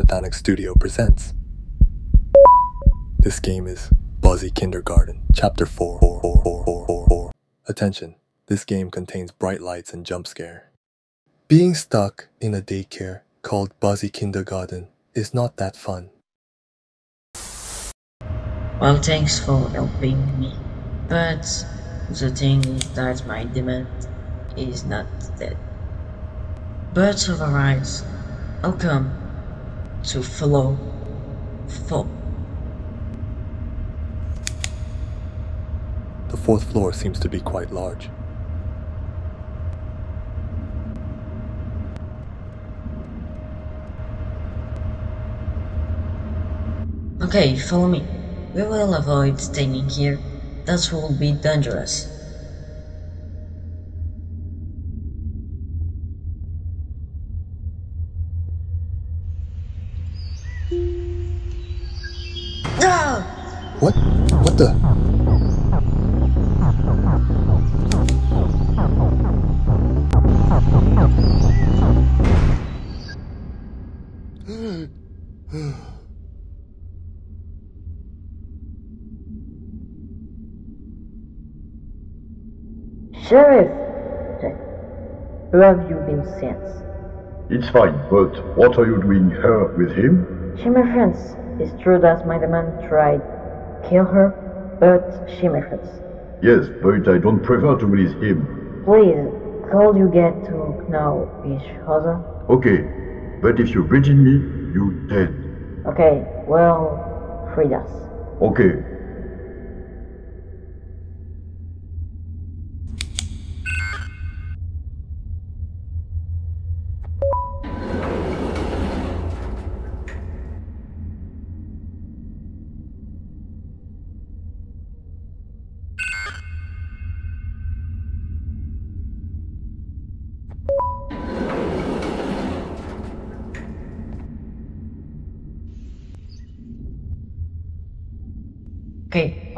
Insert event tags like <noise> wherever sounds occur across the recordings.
Nathanux Studio presents. This game is Buzzy Kindergarten, Chapter 4. Attention, this game contains bright lights and jump scare. Being stuck in a daycare called Buzzy Kindergarten is not that fun. Well, thanks for helping me. But the thing that my demand is not dead. Birds of arise, I'll come to follow full. The fourth floor seems to be quite large. Okay, follow me. We will avoid staying here. That will be dangerous. Sheriff! Where have you been since? It's fine, but what are you doing here with him? She my friends. It's true that my man tried kill her, but she my friends. Yes, but I don't prefer to release him. Please, could you get to know each other? Okay, but if you bridging me, you dead. Okay, well, freed us. Okay,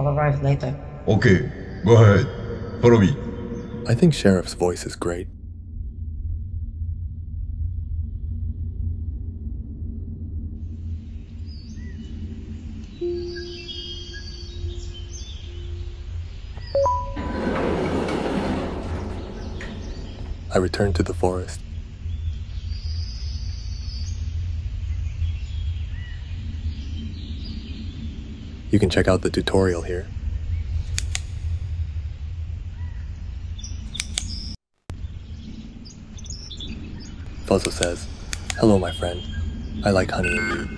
I'll arrive later. okay, go ahead. Follow me. I think Sheriff's voice is great. I returned to the forest. You can check out the tutorial here. Fuzzo says, Hello, my friend. I like honey and you.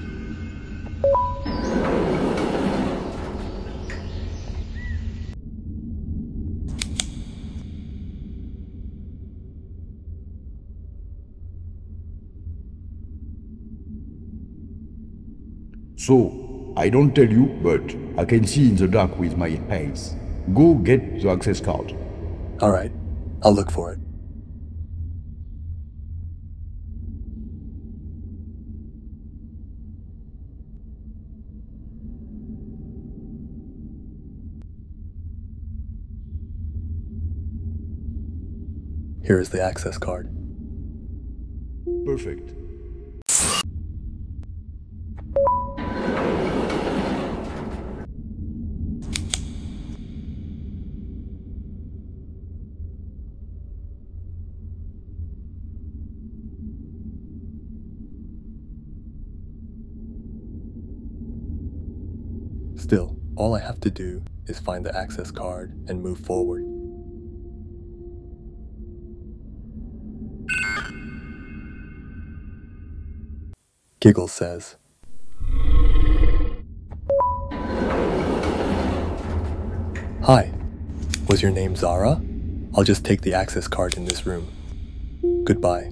So, I don't tell you, but I can see in the dark with my eyes. Go get the access card. Alright, I'll look for it. Here is the access card. Perfect. All I have to do is find the access card and move forward. Giggle says, Hi, was your name Zara? I'll just take the access card in this room. Goodbye.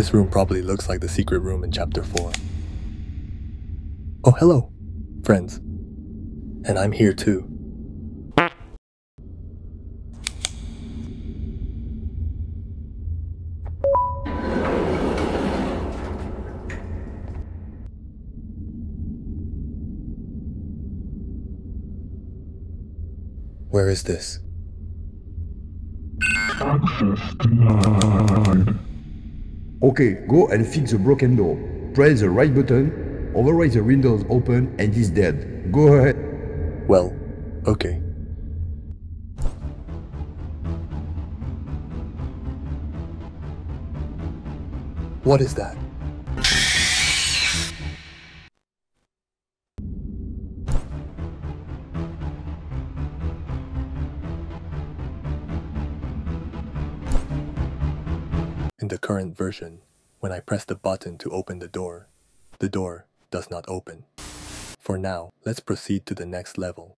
This room probably looks like the secret room in chapter 4. Oh, hello, friends. And I'm here too. Where is this? Access denied. Okay, go and fix the broken door. Press the right button, override the window's open and it's dead. Go ahead. Well, okay. What is that? The current version, when I press the button to open the door, the door does not open. For now, let's proceed to the next level.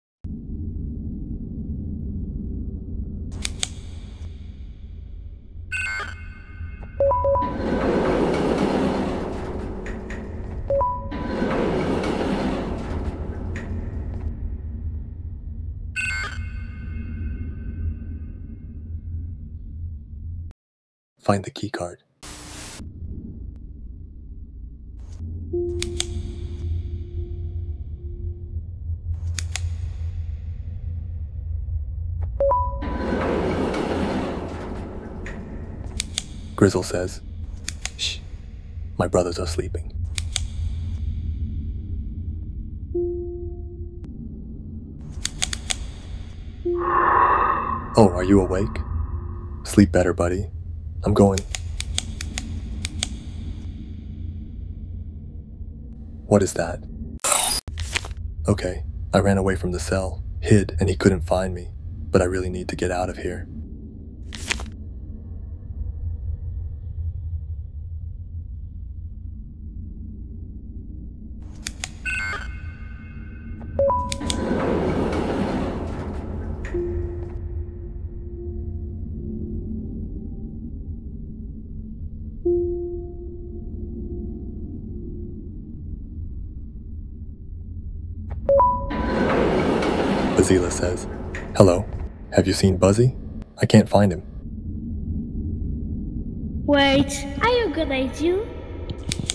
Find the keycard. Grizzle says, Shh, my brothers are sleeping. Oh, are you awake? Sleep better, buddy. I'm going. What is that? Okay, I ran away from the cell, hid, and he couldn't find me. But I really need to get out of here. Bazila says, Hello, have you seen Buzzy? I can't find him. Wait, are you I organize you.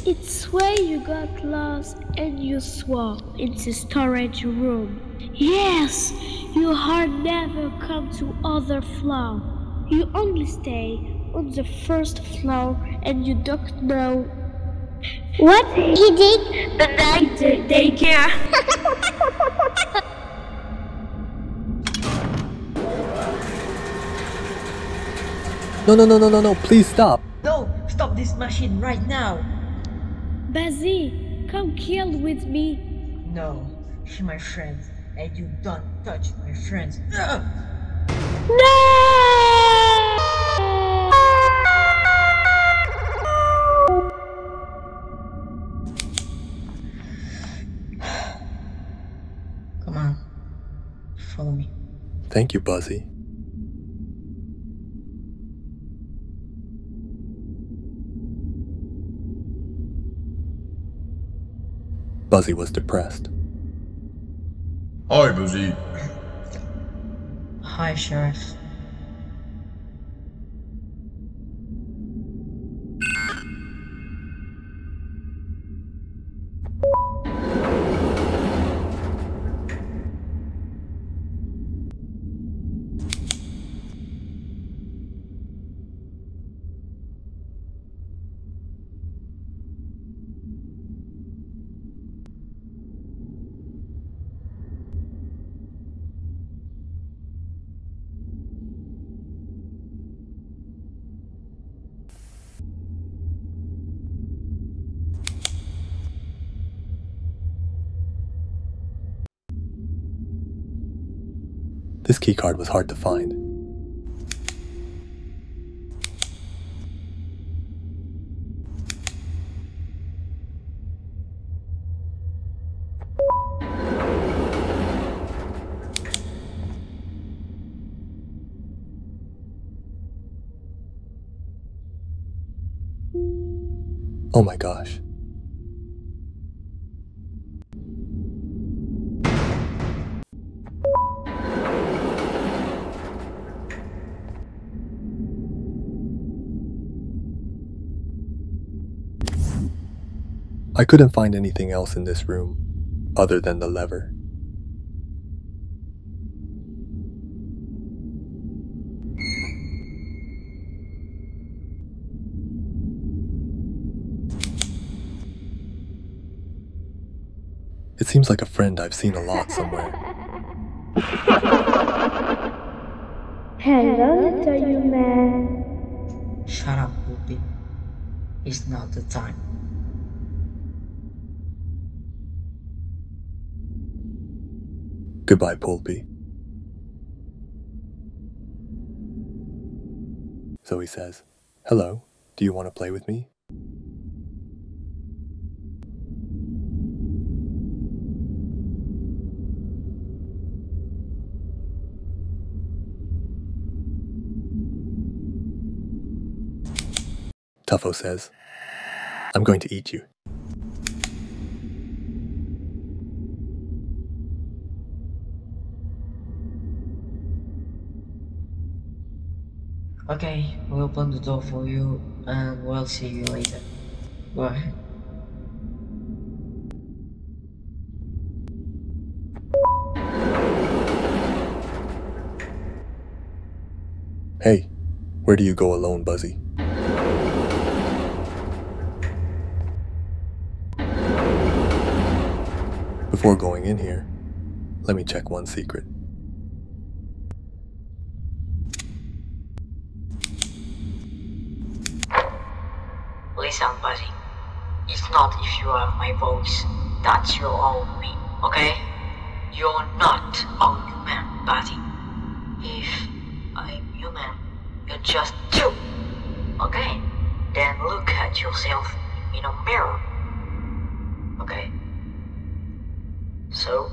It's where you got lost and you swam into storage room. Yes, you hard never come to other floor. You only stay on the first floor and you don't know what he did the night day- daycare. <laughs> No, no, no, no, no, no, please stop. No! Stop this machine right now! Bazzy, come kill with me. No, she my friend, and you don't touch my friends. Ugh! Come on, follow me. Thank you, Buzzy. Buzzy was depressed. Hi, Buzzy. Hi, Sheriff. This keycard was hard to find. Oh my gosh. I couldn't find anything else in this room other than the lever. It seems like a friend I've seen a lot somewhere. Hello, little you man. Shut up, Whoopi. It's not the time. Goodbye, Poulpy. So he says, Hello, do you want to play with me? Tuffo says, I'm going to eat you. Okay, we'll open the door for you and we'll see you later. Ahead. Hey, where do you go alone, Buzzy? Before going in here, let me check one secret. Not if you have my voice That's you own me, okay? You're not a human, buddy. If I'm human, you're just two, okay? Then look at yourself in a mirror, okay? So,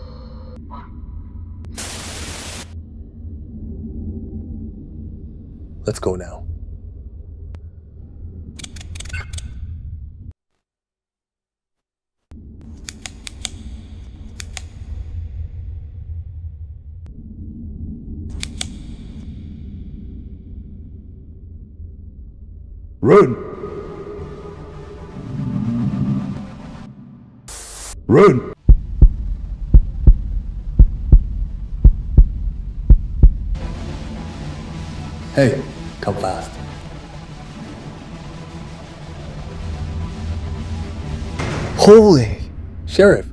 Let's go now. Run! Run! Hey, come fast. Holy! Sheriff!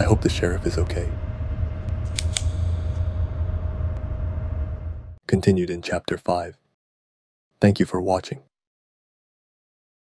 I hope the sheriff is okay. Continued in Chapter 5. Thank you for watching.